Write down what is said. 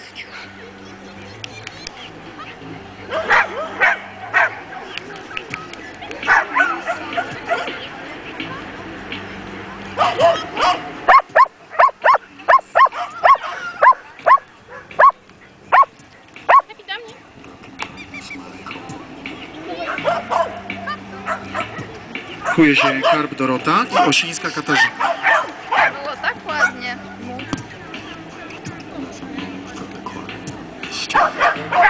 dosyć już. Lepiej do mnie. Kuje się karp Dorota i Osińska Katarzyna. ¡Ah!